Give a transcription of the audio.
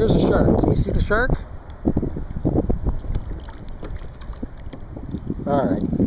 here's a shark. Can you see the shark? All right.